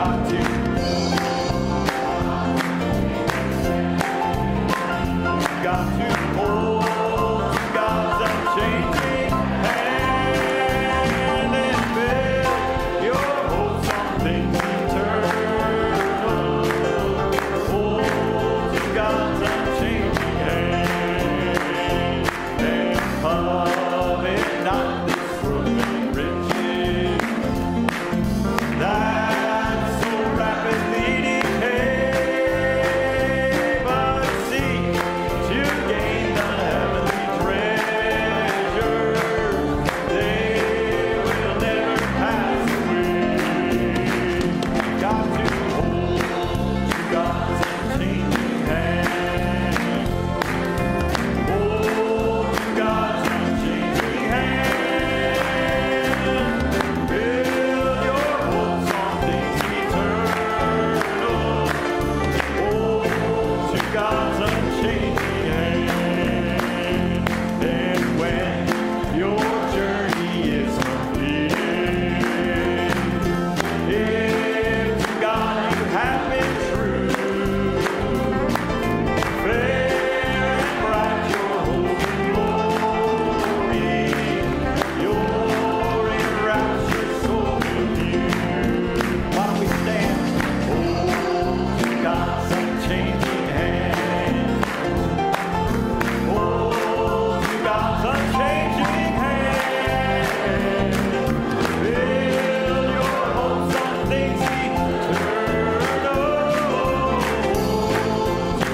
got to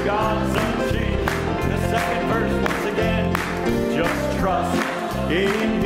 God's unchanged. The second verse, once again, just trust in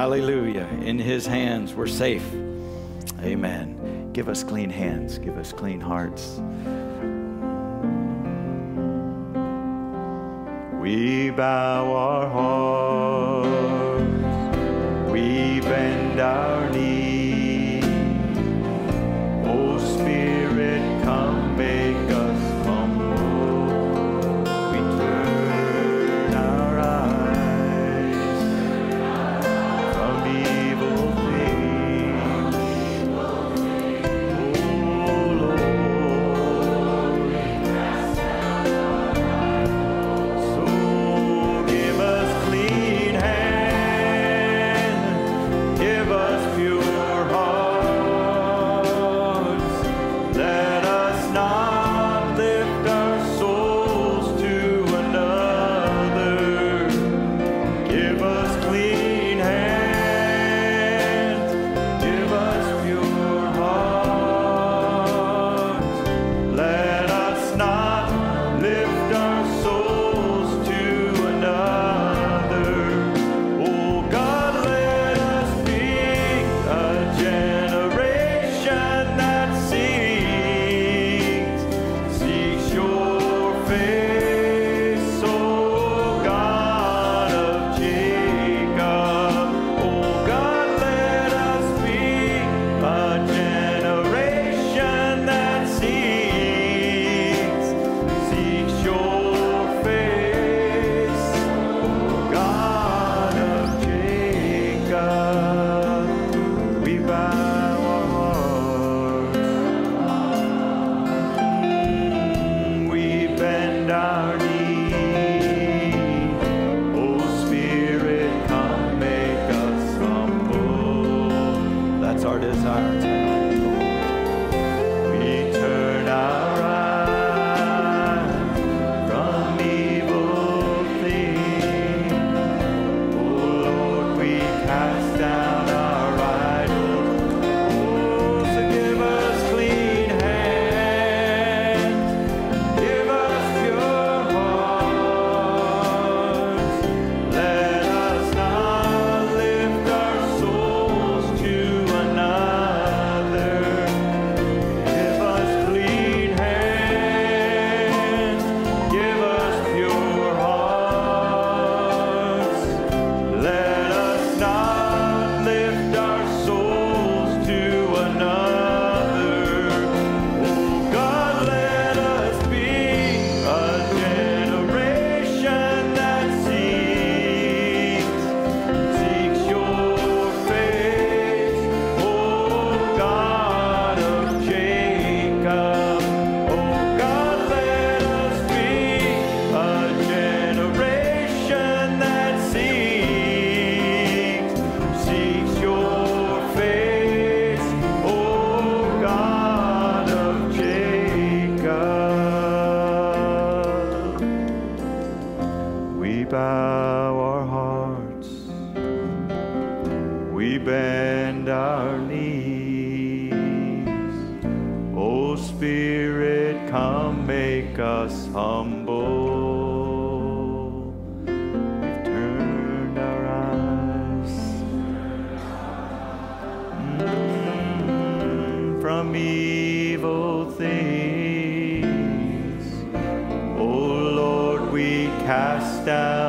Hallelujah. In his hands, we're safe. Amen. Give us clean hands, give us clean hearts. We bow our hearts. our hearts, we bend our knees. O Spirit, come make us humble. We've turned our eyes mm, from evil things. O Lord, we cast out.